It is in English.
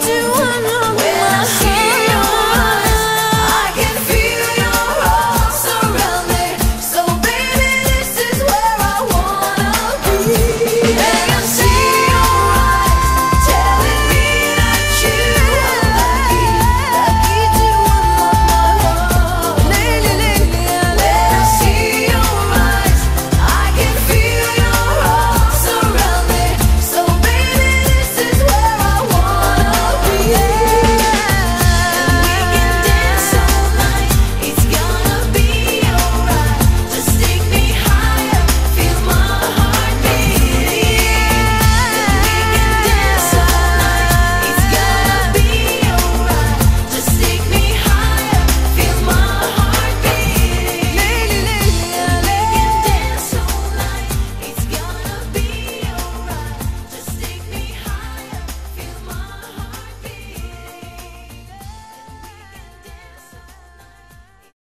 Do.